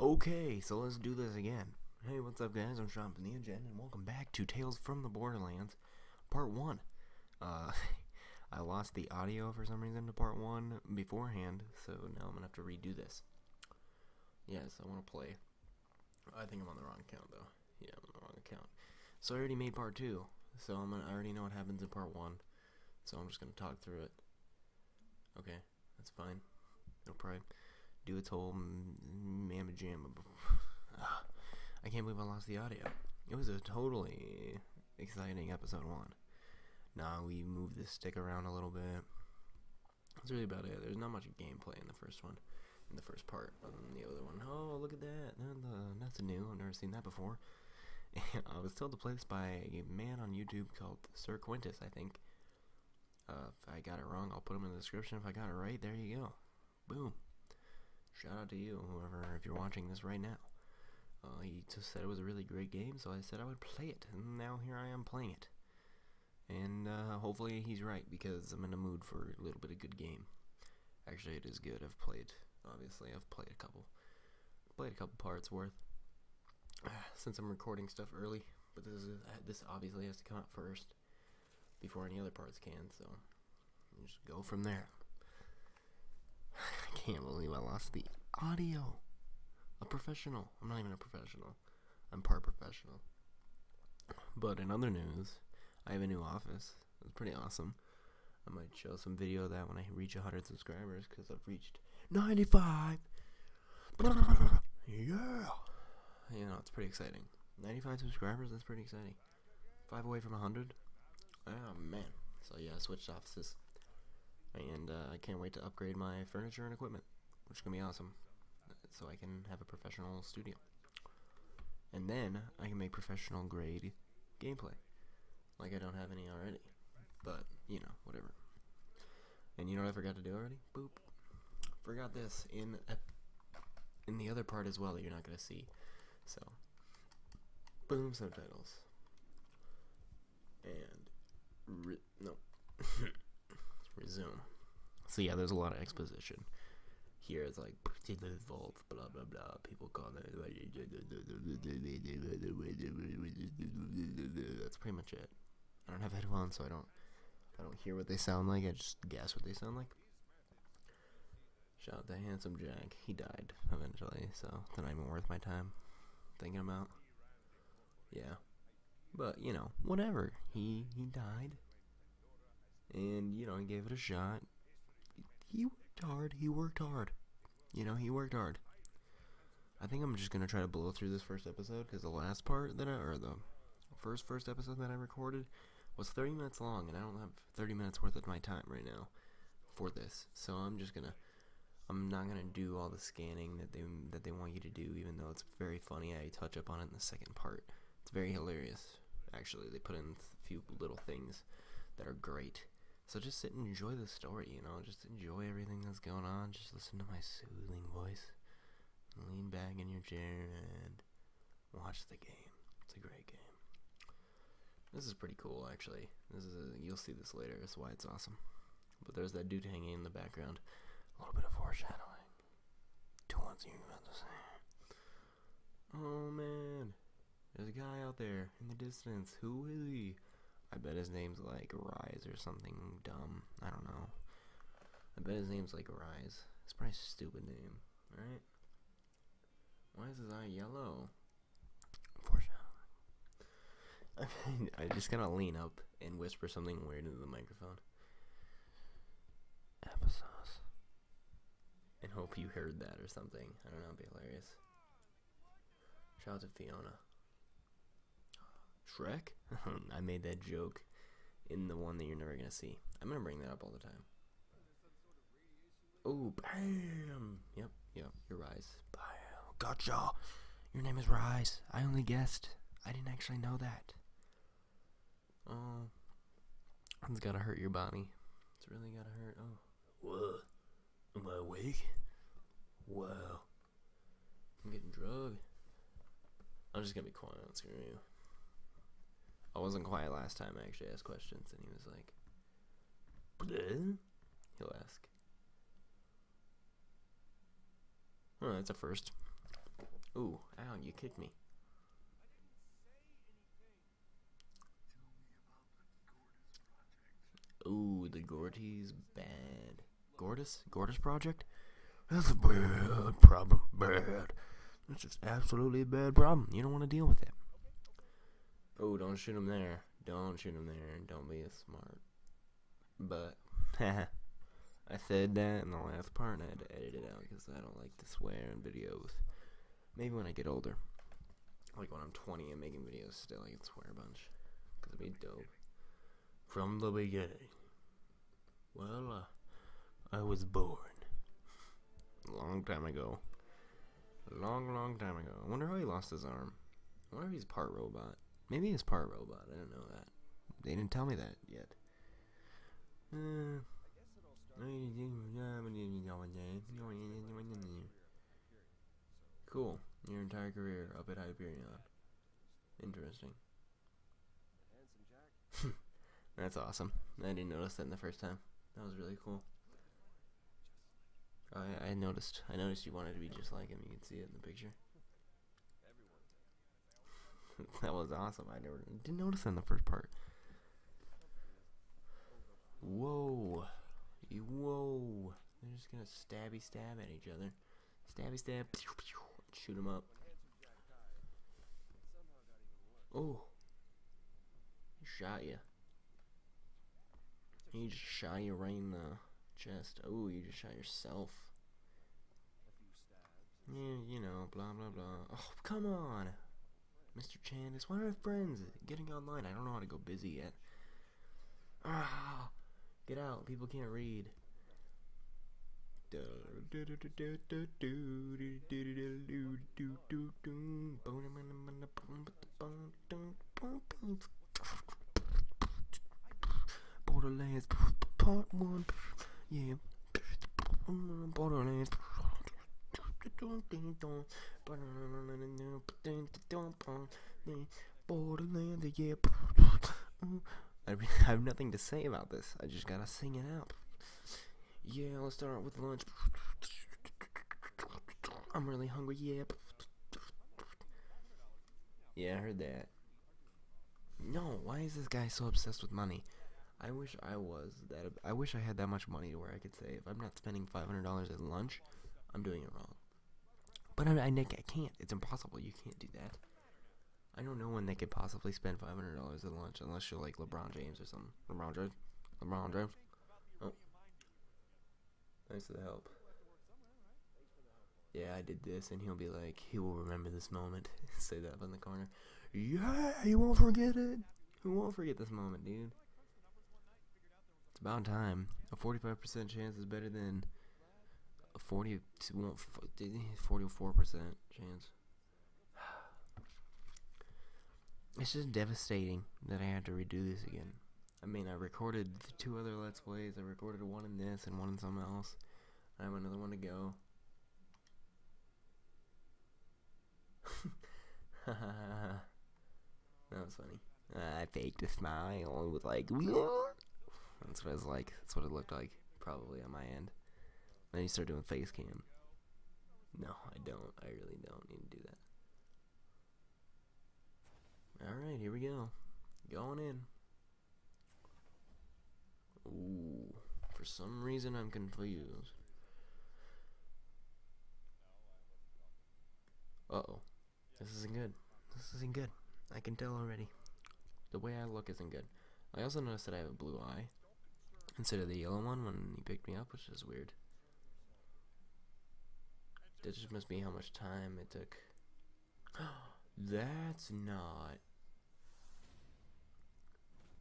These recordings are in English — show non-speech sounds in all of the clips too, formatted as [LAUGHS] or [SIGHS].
Okay, so let's do this again. Hey, what's up, guys? I'm Shawn Paniogen, and welcome back to Tales from the Borderlands, Part 1. Uh, [LAUGHS] I lost the audio for some reason to Part 1 beforehand, so now I'm gonna have to redo this. Yes, I wanna play. I think I'm on the wrong account, though. Yeah, I'm on the wrong account. So I already made Part 2, so I'm gonna, I already know what happens in Part 1, so I'm just gonna talk through it. Okay, that's fine. No problem do its whole mamma jamma. [SIGHS] I can't believe I lost the audio. It was a totally exciting episode one. Now we moved the stick around a little bit. That's really about it. There's not much gameplay in the first one, in the first part, than the other one. Oh, look at that! That's new. I've never seen that before. [LAUGHS] I was told to play this by a man on YouTube called Sir Quintus, I think. Uh, if I got it wrong, I'll put him in the description. If I got it right, there you go. Boom. Shout out to you, whoever, if you're watching this right now. Uh, he just said it was a really great game, so I said I would play it, and now here I am playing it. And uh, hopefully he's right, because I'm in a mood for a little bit of good game. Actually, it is good. I've played, obviously, I've played a couple. Played a couple parts worth. [SIGHS] Since I'm recording stuff early, but this is uh, this obviously has to come out first before any other parts can, so just go from there. I can't believe I lost the audio. A professional. I'm not even a professional. I'm part professional. But in other news, I have a new office. It's pretty awesome. I might show some video of that when I reach 100 subscribers because I've reached 95. Yeah. You know, it's pretty exciting. 95 subscribers, that's pretty exciting. Five away from 100. Oh, man. So, yeah, I switched offices and uh, I can't wait to upgrade my furniture and equipment, which is gonna be awesome. So I can have a professional studio, and then I can make professional grade gameplay, like I don't have any already. But you know, whatever. And you know what I forgot to do already? Boop. Forgot this in in the other part as well that you're not gonna see. So, boom, subtitles. And no. [LAUGHS] resume. So yeah, there's a lot of exposition. Here it's like vault, blah blah blah. People call it. That's pretty much it. I don't have headphones, so I don't. I don't hear what they sound like. I just guess what they sound like. Shout out to Handsome Jack. He died eventually, so they're not even worth my time thinking about. Yeah, but you know, whatever. He he died and you know he gave it a shot. He worked hard. He worked hard. You know he worked hard. I think I'm just gonna try to blow through this first episode because the last part that I or the first first episode that I recorded was 30 minutes long, and I don't have 30 minutes worth of my time right now for this. So I'm just gonna I'm not gonna do all the scanning that they that they want you to do, even though it's very funny. I touch up on it in the second part. It's very hilarious, actually. They put in a few little things that are great. So just sit and enjoy the story, you know, just enjoy everything that's going on. Just listen to my soothing voice. Lean back in your chair and watch the game. It's a great game. This is pretty cool, actually. This is a, you'll see this later. That's why it's awesome. But there's that dude hanging in the background. A little bit of foreshadowing to what you're about to say. Oh man, there's a guy out there in the distance. Who is he? I bet his name's like Rise or something dumb. I don't know. I bet his name's like Rise. It's probably a stupid name, right? Why is his eye yellow? Foreshadowing. I, mean, I just gotta lean up and whisper something weird into the microphone. Applesauce. And hope you heard that or something. I don't know, it'd be hilarious. Shout out to Fiona. Shrek? [LAUGHS] I made that joke in the one that you're never gonna see. I'm gonna bring that up all the time. Oh, bam! Yep, yep, you're Rise. Bam! Gotcha! Your name is Rise. I only guessed. I didn't actually know that. Oh, it's gotta hurt your body. It's really gotta hurt. Oh, what? Am I awake? Wow. I'm getting drugged. I'm just gonna be quiet. Screw you. I wasn't quiet last time. I actually asked questions, and he was like, Bleh? he'll ask. Oh, that's a first. Ooh, ow, you kicked me. Ooh, the Gortys bad. Gortys? Gordis project? That's a bad problem. Bad. That's just absolutely a bad problem. You don't want to deal with it. Oh, don't shoot him there. Don't shoot him there. Don't be a smart. But, [LAUGHS] I said that in the last part and I had to edit it out because I don't like to swear in videos. Maybe when I get older. Like when I'm 20 and making videos still, I can swear a bunch. Because it'd be dope. From the beginning. Well, uh, I was born. A long time ago. Long, long time ago. I wonder how he lost his arm. I wonder if he's part robot. Maybe he's part robot. I don't know that. They didn't tell me that yet. Uh, cool. Your entire career up at Hyperion. Interesting. [LAUGHS] That's awesome. I didn't notice that in the first time. That was really cool. I I noticed. I noticed you wanted to be just like him. You can see it in the picture. [LAUGHS] that was awesome. I never didn't notice that in the first part. Whoa. Whoa. They're just gonna stabby stab at each other. Stabby stab. Shoot him up. Oh. He shot you. He just shot you right in the chest. Oh, you just shot yourself. Yeah, you know, blah blah blah. Oh, come on. Mr. Chandis, one of my friends getting online? I don't know how to go busy yet. Ah, get out. People can't read. Borderlands Part 1. Yeah. Borderlands. Borderlands, yeah. I have nothing to say about this. I just gotta sing it out. Yeah, let's start with lunch. I'm really hungry, yeah. Yeah, I heard that. No, why is this guy so obsessed with money? I wish I was that. I wish I had that much money to where I could say, if I'm not spending $500 at lunch, I'm doing it wrong. But I, I, I can't. It's impossible. You can't do that. I don't know when they could possibly spend $500 at lunch unless you're like LeBron James or something. LeBron James? LeBron James? Oh. Thanks for the help. Yeah, I did this, and he'll be like, he will remember this moment. [LAUGHS] Say that up in the corner. Yeah, he won't forget it. He won't forget this moment, dude. It's about time. A 45% chance is better than 40, 44% chance. [SIGHS] It's just devastating that I had to redo this again. I mean, I recorded two other Let's Plays. I recorded one in this and one in something else. I have another one to go. [LAUGHS] that was funny. I faked a smile and was like, that's what it was like. That's what it looked like, probably on my end. Then you start doing face cam. No, I don't. I really don't need to do that. Alright, here we go. Going in. Ooh. For some reason, I'm confused. Uh oh. This isn't good. This isn't good. I can tell already. The way I look isn't good. I also noticed that I have a blue eye instead of the yellow one when he picked me up, which is weird. That just must be how much time it took. [GASPS] That's not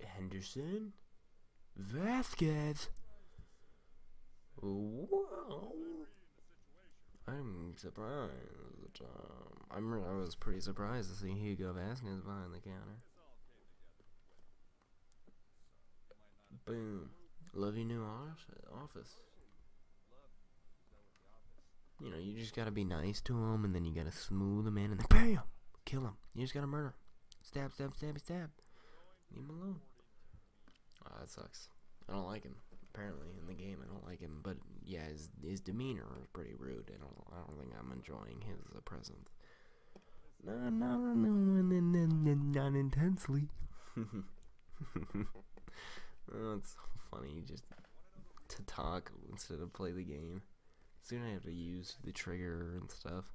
Henderson Vasquez. Whoa. I'm surprised. Um, I'm, I was pretty surprised to see Hugo Vasquez behind the counter. Boom. Love your new office. You know, you just gotta be nice to him, and then you gotta smooth him in, and then BAM! Kill him. You just gotta murder. Stab, stab, stab, stab. Leave him alone. Oh, that sucks. I don't like him. Apparently, in the game, I don't like him. But yeah, his his demeanor is pretty rude. I don't I don't think I'm enjoying his uh, presence. No, no, no, no, no, no, not intensely. [LAUGHS] [LAUGHS] oh, it's so funny just to talk instead of play the game. Soon I have to use the trigger and stuff.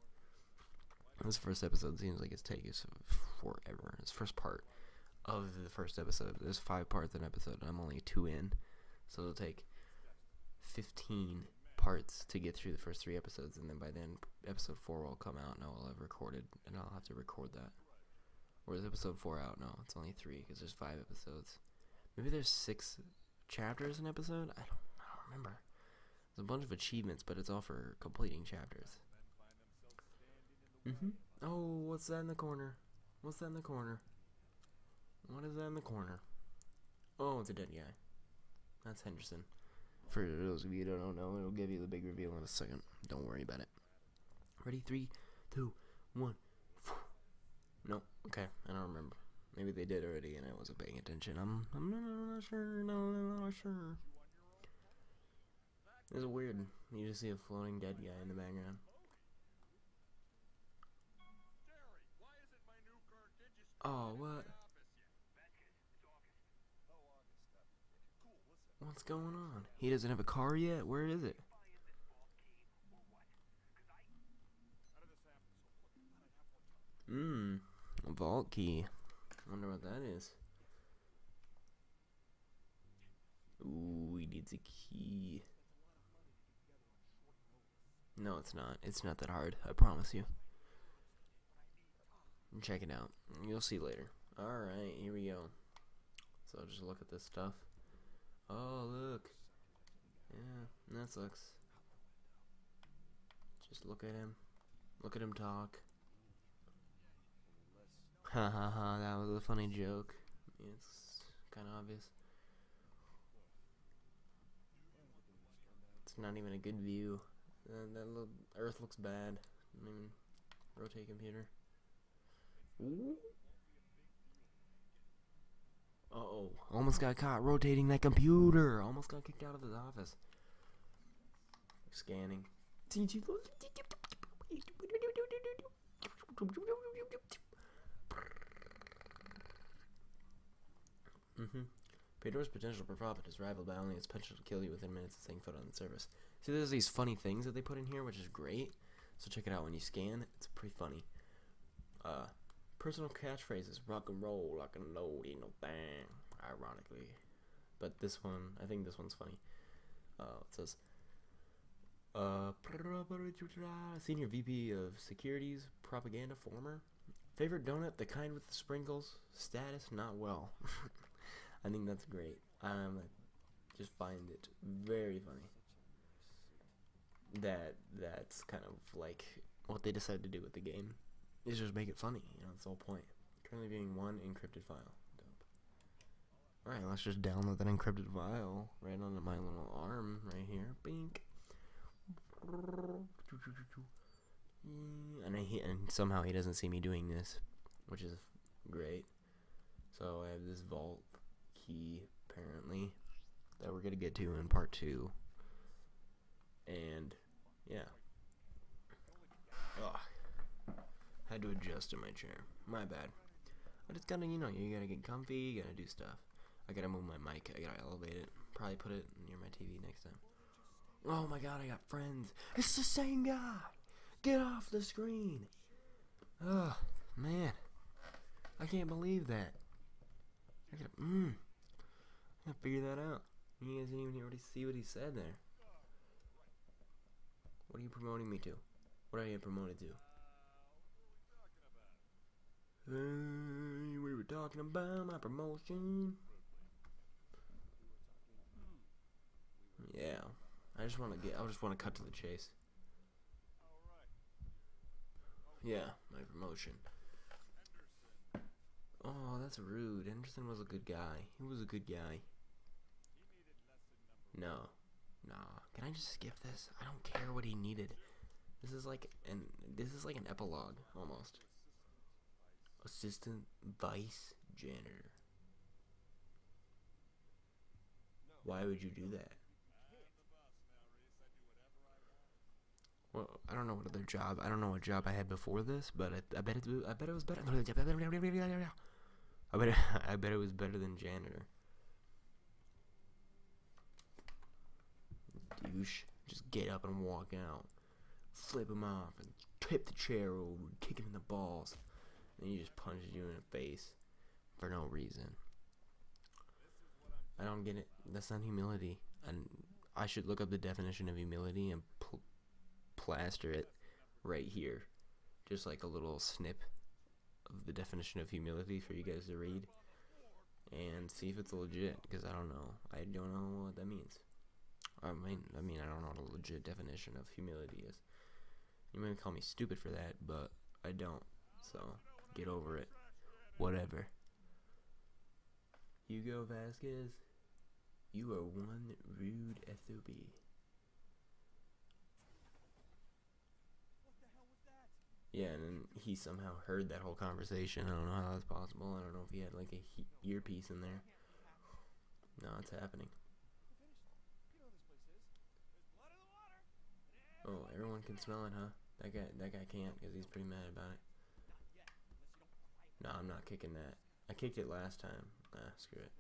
This first episode seems like it's taking forever. This first part of the first episode. There's five parts an episode. I'm only two in, so it'll take 15 parts to get through the first three episodes, and then by then episode four will come out, and I'll have recorded, and I'll have to record that. Or is episode four out? No, it's only three because there's five episodes. Maybe there's six chapters an episode. I don't. I don't remember. There's a bunch of achievements, but it's all for completing chapters. Mm-hmm. Oh, what's that in the corner? What's that in the corner? What is that in the corner? Oh, it's a dead guy. That's Henderson. For those of you who don't know, it'll give you the big reveal in a second. Don't worry about it. Ready? Three, two, one. No, okay, I don't remember. Maybe they did already and I wasn't paying attention. I'm, I'm not, I'm not sure. No, I'm not sure. It's weird. You just see a floating dead guy in the background. Oh, oh what? What's going on? He doesn't have a car yet? Where is it? Mmm, vault key. Wonder what that is. Ooh, he needs a key. No, it's not. It's not that hard. I promise you. Check it out. You'll see later. Alright, here we go. So just look at this stuff. Oh, look. Yeah, that sucks. Just look at him. Look at him talk. Ha ha ha, that was a funny joke. It's kind of obvious. It's not even a good view. Uh, that little Earth looks bad. I mean, rotate computer. Ooh. Uh oh. Almost got caught rotating that computer. Almost got kicked out of his office. Scanning. Mm-hmm. Pandora's potential for profit is rivaled by only its potential to kill you within minutes of staying foot on the surface. See, there's these funny things that they put in here, which is great. So check it out when you scan. It's pretty funny. Uh, personal catchphrases: rock and roll, rock and roll, ain't no thing. Ironically, but this one, I think this one's funny. Uh, it says, uh, senior VP of Securities Propaganda former. Favorite donut, the kind with the sprinkles. Status, not well. [LAUGHS] I think that's great. Um, I just find it very funny. That that's kind of like what they decided to do with the game. Is just make it funny. You know, that's the whole point. Currently being one encrypted file. Dope. Alright, let's just download that encrypted file right onto my little arm right here. Bink. And, I, and somehow he doesn't see me doing this, which is great. So I have this vault key, apparently, that we're to get to in part two. And, yeah. Ugh. Had to adjust in my chair. My bad. I just gotta, you know, you gotta get comfy, you gotta do stuff. I gotta move my mic, I gotta elevate it. Probably put it near my TV next time. Oh my god, I got friends. It's the same guy! Get off the screen! Oh, man. I can't believe that. I gotta, mmm. Gotta figure that out. You guys didn't even already see what he said there. What are you promoting me to? What are you promoted to? Hey, we were talking about my promotion. Yeah, I just want to get. I just want to cut to the chase. Yeah, my promotion. Oh, that's rude. Henderson was a good guy. He was a good guy. No. Nah. Can I just skip this? I don't care what he needed. This is like an this is like an epilogue almost. Assistant vice janitor. Why would you do that? Well, I don't know what other job. I don't know what job I had before this, but I, I bet it. I bet it was better. [LAUGHS] I bet. It, I bet it was better than janitor. Douche. Just get up and walk out. Flip him off and tip the chair over, kick him in the balls. And he just punches you in the face for no reason. I don't get it. That's not humility. And I should look up the definition of humility and pl- plaster it right here. Just like a little snip of the definition of humility for you guys to read and see if it's legit because I don't know. I don't know what that means. I mean, I mean, I don't know what a legit definition of humility is. You may call me stupid for that, but I don't. So get over it. Whatever. Hugo Vasquez, you are one rude SOB. Yeah, and then he somehow heard that whole conversation. I don't know how that's possible. I don't know if he had like a earpiece in there. No, it's happening. Oh, everyone can smell it, huh? That guy, that guy can't because he's pretty mad about it. No, I'm not kicking that. I kicked it last time. Ah, screw it.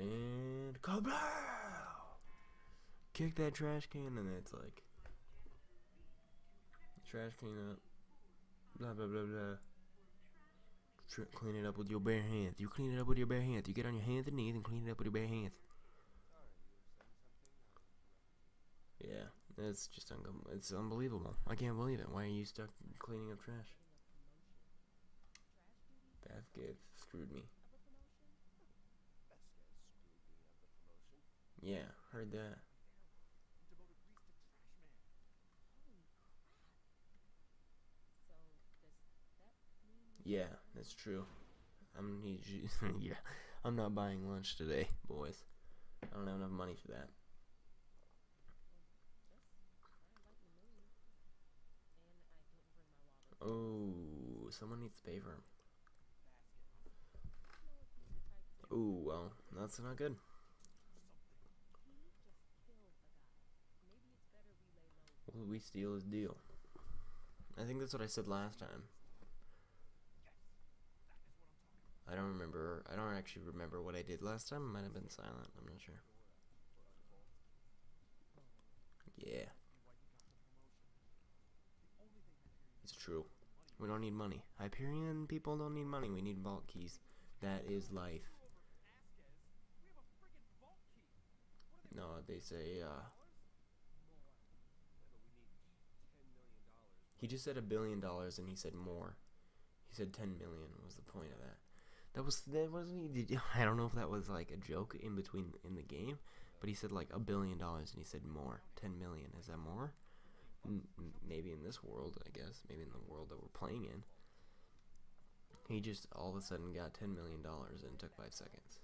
And kablow! Kick that trash can, and it's like trash clean up. Blah blah blah blah. Tr- clean it up with your bare hands. You clean it up with your bare hands. You get on your hands and knees and clean it up with your bare hands. Yeah, it's just un- it's unbelievable. I can't believe it. Why are you stuck cleaning up trash? Vasquez screwed me. Yeah, heard that. Yeah, that's true. I'm [LAUGHS] yeah, I'm not buying lunch today, boys. I don't have enough money for that. Oh, someone needs him. Oh, well, that's not good. Will we steal his deal? I think that's what I said last time. I don't remember. I don't actually remember what I did last time. I might have been silent. I'm not sure. Yeah. It's true. We don't need money. Hyperion people don't need money. We need vault keys. That is life. No, they say, uh. He just said a billion dollars and he said more. He said 10 million was the point of that. That was that wasn't he? [LAUGHS] I don't know if that was like a joke in between in the game, but he said like a billion dollars and he said more, ten million. Is that more? Maybe in this world, I guess. Maybe in the world that we're playing in. He just all of a sudden got ten million dollars and took five seconds.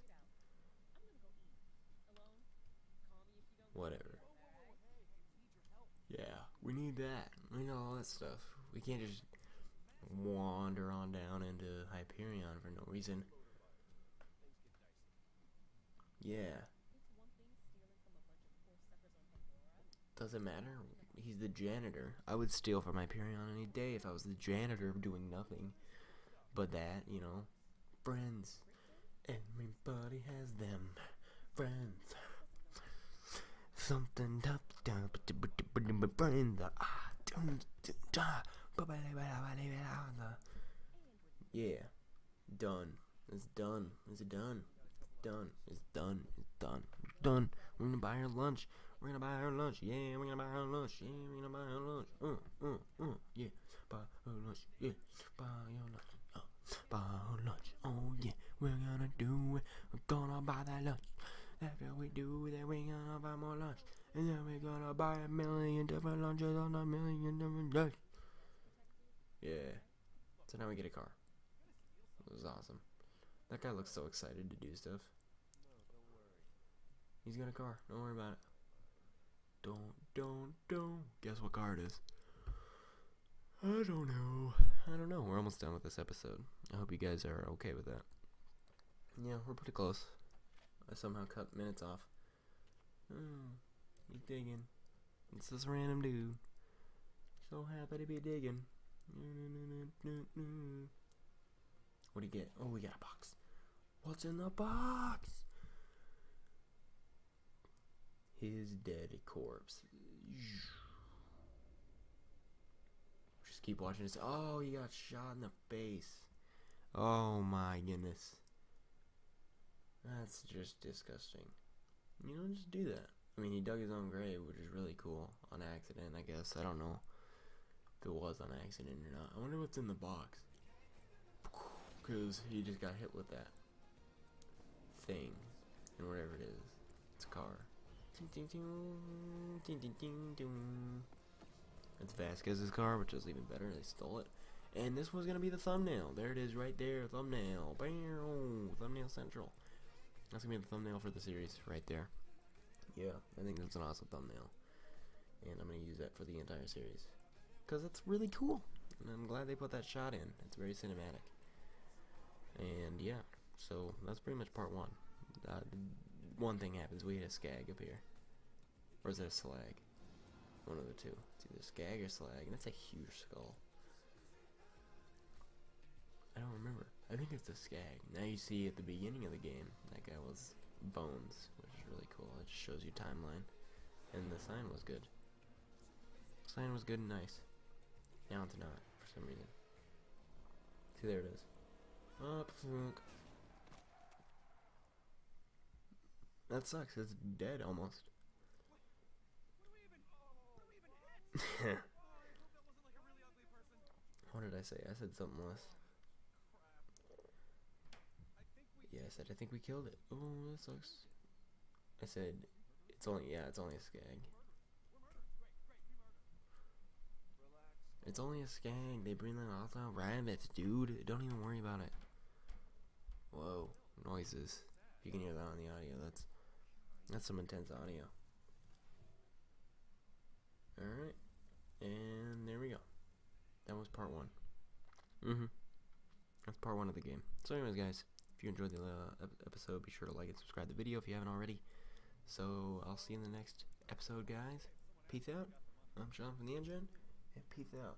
Whatever. Yeah, we need that. We need all that stuff. We can't just wander on down into Hyperion for no reason. Yeah. Does it matter. He's the janitor. I would steal from my Hyperion any day if I was the janitor doing nothing. But that, you know, friends. Everybody has them. Friends. Something but friends. Ah. Yeah. Done. It's done. It's done. It's done. It's done. It's done. Done. We're gonna buy her lunch. We're gonna buy her lunch. Yeah, we're gonna buy her lunch. Yeah, we're gonna buy her lunch. Uh, uh, uh. Yeah. Buy her lunch. Yeah. Buy your lunch. Uh, buy her lunch. Oh yeah. We're gonna do it. We're gonna buy that lunch. After we do that, we're gonna buy more lunch. And then we're gonna buy a million different lunches on a million different days. Yeah. So now we get a car. It was awesome. That guy looks so excited to do stuff. He's got a car. Don't worry about it. Don't, don't, don't. Guess what card is? I don't know. I don't know. We're almost done with this episode. I hope you guys are okay with that. Yeah, we're pretty close. I somehow cut minutes off. Hmm, He's digging. It's this random dude. So happy to be digging. What do you get? Oh, we got a box. What's in the box? His dead corpse. Just keep watching this. Oh, he got shot in the face. Oh my goodness. That's just disgusting. You don't just do that. I mean, he dug his own grave, which is really cool. On accident, I guess. I don't know if it was on accident or not. I wonder what's in the box. Because he just got hit with that thing. And whatever it is. It's a car. It's Vasquez's car, which is even better. They stole it. And this was going to be the thumbnail. There it is right there. Thumbnail. Bam. Thumbnail Central. That's going to be the thumbnail for the series right there. Yeah, I think that's an awesome thumbnail. And I'm going to use that for the entire series. Because it's really cool. And I'm glad they put that shot in. It's very cinematic. And yeah, so that's pretty much part one. Uh, one thing happens. We hit a skag up here. Or is it a slag? One of the two. It's either skag or slag. And that's a huge skull. I don't remember. I think it's a skag. Now you see at the beginning of the game, that guy was Bones, which is really cool. It just shows you timeline. And the sign was good. The sign was good and nice. Now it's not, for some reason. See, there it is. Ah, up, fluke. That sucks. It's dead almost. [LAUGHS] what did I say? I said something less. Yeah, I said I think we killed it. Oh, that sucks. I said it's only yeah, it's only a skag. It's only a skag. They bring the out rabbits, dude. Don't even worry about it. Whoa, noises. If you can hear that on the audio, that's that's some intense audio. Alright. And there we go. That was part one. Mm-hmm. That's part one of the game. So anyways, guys, if you enjoyed the uh, episode, be sure to like and subscribe to the video if you haven't already. So I'll see you in the next episode, guys. Peace out. I'm Shawn from the N-Gen, and peace out.